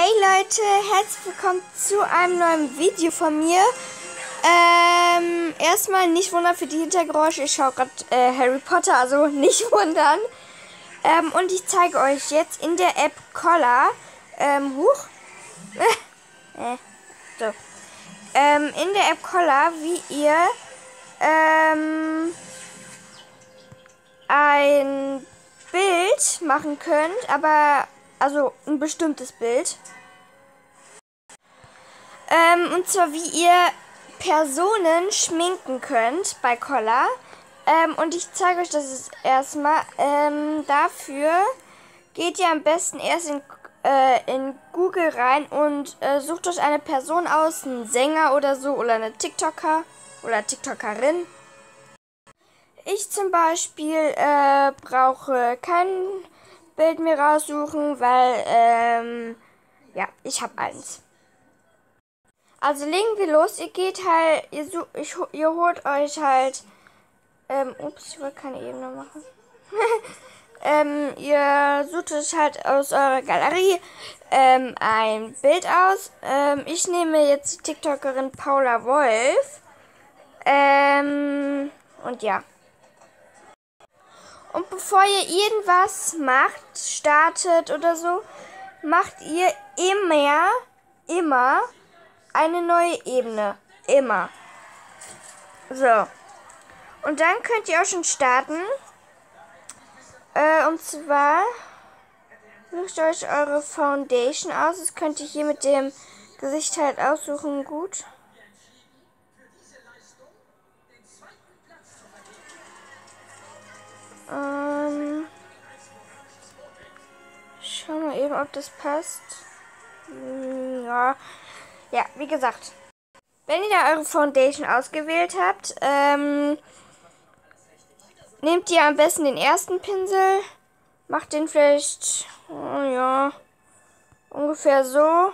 Hey Leute, herzlich willkommen zu einem neuen Video von mir. Ähm, erstmal nicht wundern für die Hintergeräusche. Ich schaue gerade äh, Harry Potter, also nicht wundern. Ähm, und ich zeige euch jetzt in der App Collar, ähm, huch, äh, so, ähm, in der App Collar, wie ihr, ähm, ein Bild machen könnt, aber also ein bestimmtes Bild. Ähm, und zwar wie ihr Personen schminken könnt bei Collar. Ähm, und ich zeige euch das erstmal. Ähm, dafür geht ihr am besten erst in, äh, in Google rein und äh, sucht euch eine Person aus, einen Sänger oder so oder eine TikToker oder TikTokerin. Ich zum Beispiel äh, brauche kein Bild mir raussuchen, weil, ähm, ja, ich habe eins. Also legen wir los. Ihr geht halt, ihr, such, ich, ihr holt euch halt, ähm, ups, ich wollte keine Ebene machen. ähm, ihr sucht euch halt aus eurer Galerie ähm, ein Bild aus. Ähm, ich nehme jetzt die TikTokerin Paula Wolf. Ähm, und ja. Und bevor ihr irgendwas macht, startet oder so, macht ihr immer, immer eine neue Ebene. Immer. So. Und dann könnt ihr auch schon starten. Äh, und zwar sucht euch eure Foundation aus. Das könnt ihr hier mit dem Gesicht halt aussuchen. Gut. Ähm, schau mal eben, ob das passt. Hm, ja. Ja, wie gesagt. Wenn ihr da eure Foundation ausgewählt habt, ähm, nehmt ihr am besten den ersten Pinsel, macht den vielleicht, oh ja, ungefähr so,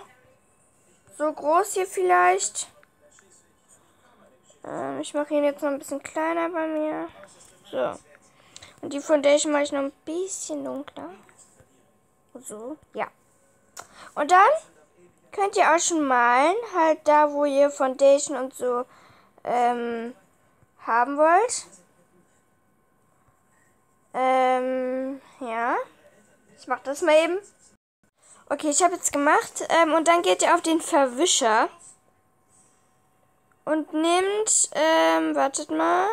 so groß hier vielleicht. Ähm, ich mache ihn jetzt noch ein bisschen kleiner bei mir. So. Und die Foundation mache ich noch ein bisschen dunkler. So, ja. Und dann könnt ihr auch schon malen, halt da, wo ihr Foundation und so ähm, haben wollt. Ähm, ja. Ich mach das mal eben. Okay, ich habe jetzt gemacht. Ähm, und dann geht ihr auf den Verwischer. Und nehmt, ähm, wartet mal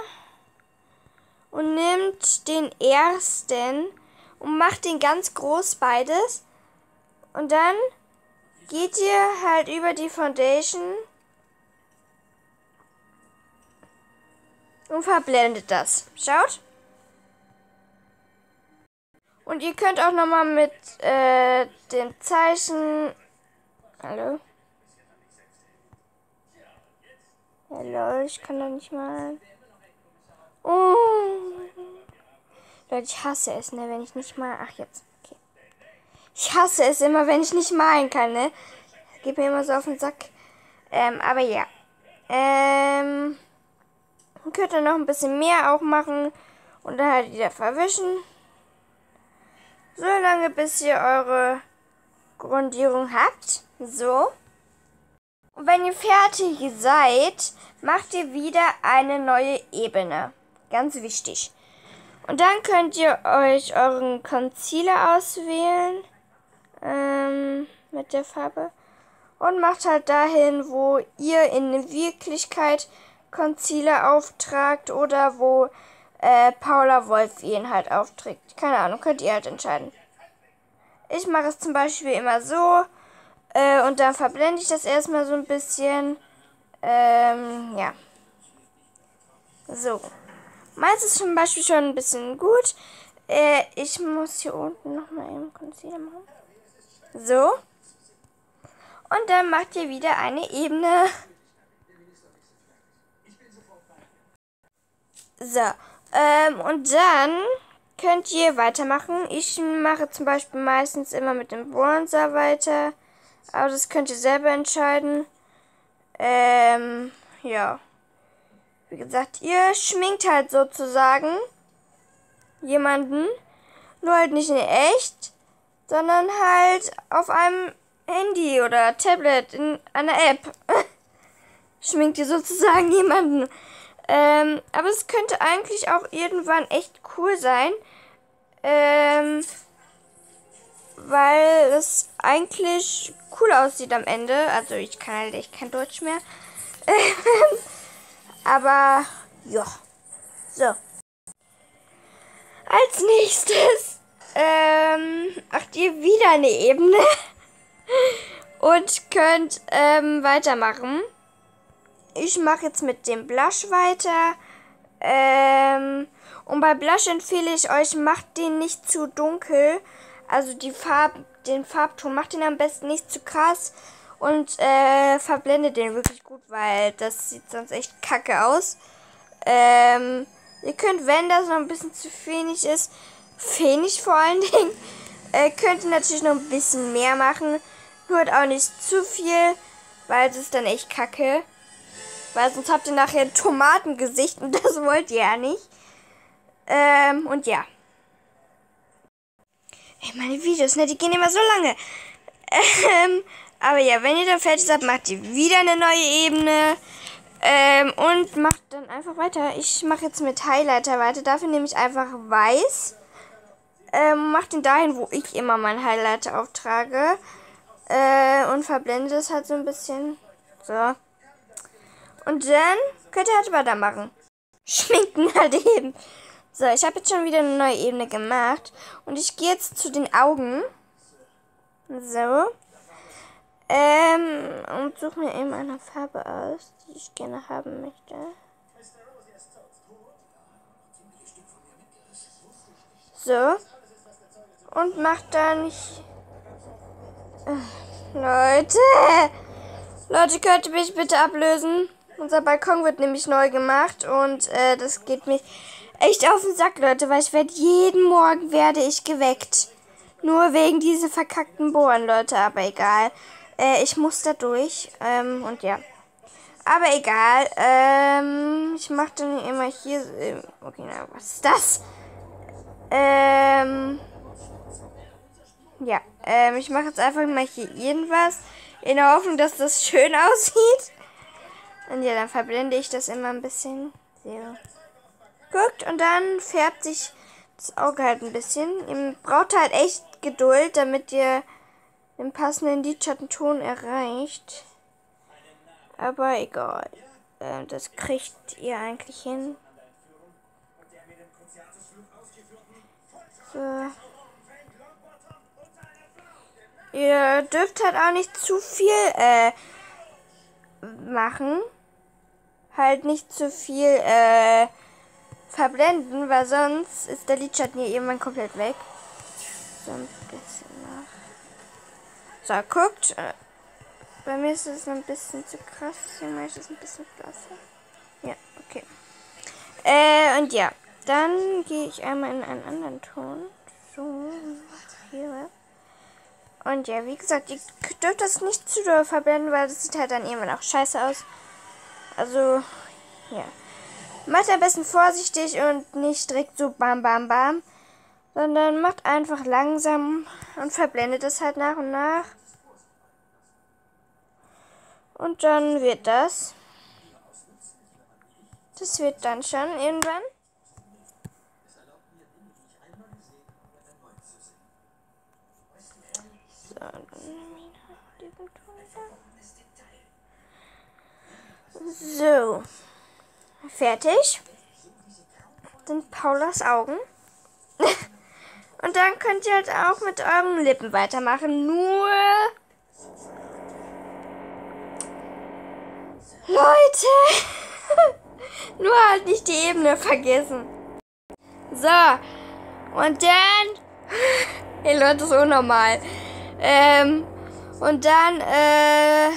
und nimmt den ersten und macht den ganz groß beides. Und dann geht ihr halt über die Foundation und verblendet das. Schaut. Und ihr könnt auch nochmal mit äh, dem Zeichen... Hallo? Hallo, ich kann da nicht mal... Oh. Leute, ich hasse es, ne, wenn ich nicht mal. Ach, jetzt. Ich hasse es immer, wenn ich nicht malen kann, ne? Geht mir immer so auf den Sack. Ähm, aber ja. Ähm. Könnt ihr noch ein bisschen mehr auch machen. Und dann halt wieder verwischen. So lange, bis ihr eure Grundierung habt. So. Und wenn ihr fertig seid, macht ihr wieder eine neue Ebene. Ganz wichtig. Und dann könnt ihr euch euren Concealer auswählen. Ähm, mit der Farbe. Und macht halt dahin, wo ihr in Wirklichkeit Concealer auftragt oder wo äh, Paula Wolf ihn halt aufträgt. Keine Ahnung, könnt ihr halt entscheiden. Ich mache es zum Beispiel immer so. Äh, und dann verblende ich das erstmal so ein bisschen. Ähm, ja. So. Meins ist zum Beispiel schon ein bisschen gut. Äh, ich muss hier unten nochmal eben Concealer machen. So. Und dann macht ihr wieder eine Ebene. So. Ähm, und dann könnt ihr weitermachen. Ich mache zum Beispiel meistens immer mit dem Bronzer weiter. Aber das könnt ihr selber entscheiden. Ähm, ja. Wie gesagt, ihr schminkt halt sozusagen jemanden, nur halt nicht in echt, sondern halt auf einem Handy oder Tablet in einer App. Schminkt ihr sozusagen jemanden. Ähm, aber es könnte eigentlich auch irgendwann echt cool sein. Ähm, weil es eigentlich cool aussieht am Ende. Also ich kann halt echt kein Deutsch mehr. aber ja. So. Als nächstes ähm, macht ihr wieder eine Ebene und könnt ähm, weitermachen. Ich mache jetzt mit dem Blush weiter. Ähm, und bei Blush empfehle ich euch, macht den nicht zu dunkel. Also die Farb, den Farbton, macht den am besten nicht zu krass. Und äh, verblendet den wirklich gut, weil das sieht sonst echt kacke aus. Ähm, ihr könnt, wenn das noch ein bisschen zu wenig ist, wenig vor allen Dingen, äh, könnt ihr natürlich noch ein bisschen mehr machen. Nur auch nicht zu viel, weil es ist dann echt kacke. Weil sonst habt ihr nachher ein Tomatengesicht und das wollt ihr ja nicht. Ähm, und ja. Ey, meine Videos, ne, die gehen immer so lange. Ähm, aber ja, wenn ihr dann fertig seid, macht ihr wieder eine neue Ebene. Ähm, und macht dann einfach weiter. Ich mache jetzt mit Highlighter weiter. Dafür nehme ich einfach weiß. Ähm, mache den dahin, wo ich immer mein Highlighter auftrage. Äh, und verblende es halt so ein bisschen. So. Und dann könnt ihr halt weitermachen. Schminken halt eben. So, ich habe jetzt schon wieder eine neue Ebene gemacht. Und ich gehe jetzt zu den Augen. So. Ähm, und suche mir eben eine Farbe aus, die ich gerne haben möchte. So. Und mach dann... Ich Leute! Leute, könnt ihr mich bitte ablösen? Unser Balkon wird nämlich neu gemacht und äh, das geht mich echt auf den Sack, Leute, weil ich werde jeden Morgen werde ich geweckt. Nur wegen diese verkackten Bohren, Leute, aber egal. Äh, ich muss da durch. Ähm, und ja. Aber egal. Ähm, ich mache dann immer hier. Äh, okay, na, was ist das? Ähm. Ja. Ähm, ich mache jetzt einfach mal hier irgendwas. In der Hoffnung, dass das schön aussieht. Und ja, dann verblende ich das immer ein bisschen. So. Guckt, und dann färbt sich das Auge halt ein bisschen. Ihr braucht halt echt Geduld, damit ihr den passenden Lidschattenton erreicht. Aber egal. Äh, das kriegt ihr eigentlich hin. So. Ihr dürft halt auch nicht zu viel äh, machen. Halt nicht zu viel äh, verblenden, weil sonst ist der Lidschatten hier irgendwann komplett weg. So ein bisschen nach. So, guckt. Äh, bei mir ist es ein bisschen zu krass. Deswegen mache ich das ein bisschen blasser. Ja, okay. Äh, und ja. Dann gehe ich einmal in einen anderen Ton. So, hier. Und ja, wie gesagt, ihr dürft das nicht zu doll verblenden, weil das sieht halt dann irgendwann auch scheiße aus. Also, ja. Macht am besten vorsichtig und nicht direkt so bam bam bam sondern macht einfach langsam und verblendet es halt nach und nach. Und dann wird das. Das wird dann schon irgendwann. So. Fertig. Sind Paulas Augen. Und dann könnt ihr halt auch mit euren Lippen weitermachen. Nur. Leute! Nur halt nicht die Ebene vergessen. So. Und dann. Hey Leute, das ist unnormal. Ähm. Und dann, äh.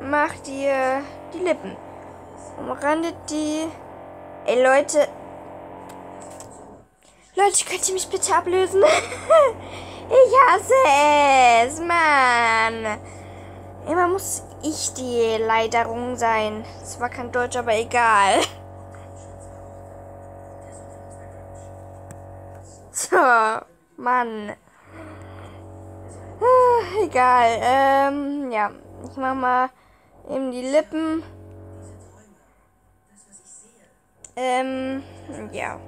Macht ihr die Lippen. Umrandet die. Ey Leute, Leute, könnt ihr mich bitte ablösen? ich hasse es, Mann. Immer muss ich die Leiderung sein. Es war kein Deutsch, aber egal. So, Mann. Egal. Ähm, ja. Ich mach mal eben die Lippen. Ähm, ja.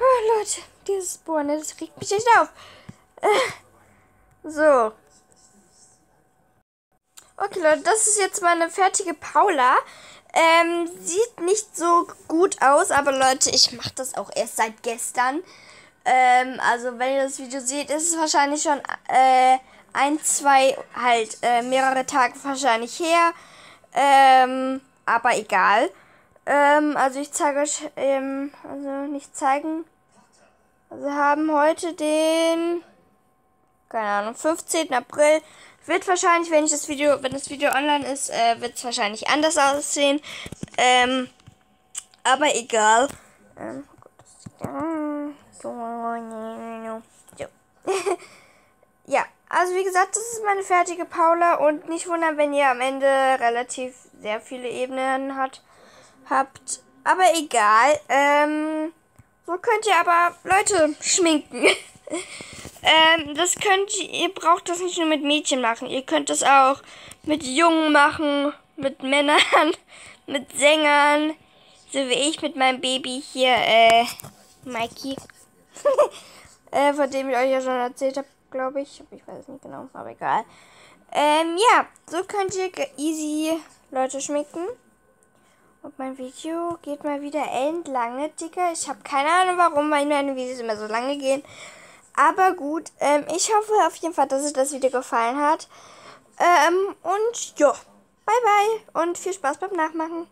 Oh, Leute, dieses Bohren, das regt mich echt auf. So. Okay, Leute, das ist jetzt meine fertige Paula. Ähm, sieht nicht so gut aus, aber Leute, ich mache das auch erst seit gestern. Ähm, also wenn ihr das Video seht, ist es wahrscheinlich schon äh, ein, zwei, halt äh, mehrere Tage wahrscheinlich her. Ähm, aber egal. Ähm, also ich zeige euch, ähm, also nicht zeigen. Also wir haben heute den, keine Ahnung, 15. April. Wird wahrscheinlich, wenn ich das Video, wenn das Video online ist, äh, wird es wahrscheinlich anders aussehen. Ähm, aber egal. Ähm, ja, also wie gesagt, das ist meine fertige Paula und nicht wundern, wenn ihr am Ende relativ sehr viele Ebenen hat, habt. Aber egal. Ähm, so könnt ihr aber Leute schminken. Ähm, das könnt ihr, ihr braucht das nicht nur mit Mädchen machen. Ihr könnt das auch mit Jungen machen, mit Männern, mit Sängern, so wie ich mit meinem Baby hier, äh, Mikey. äh, von dem ich euch ja schon erzählt habe, glaube ich. Ich weiß nicht genau, aber egal. Ähm, ja, so könnt ihr easy Leute schminken. Und mein Video geht mal wieder endlange, Digga. Ich habe keine Ahnung warum, meine Videos immer so lange gehen. Aber gut, ähm, ich hoffe auf jeden Fall, dass euch das Video gefallen hat. Ähm, und ja, bye bye und viel Spaß beim Nachmachen.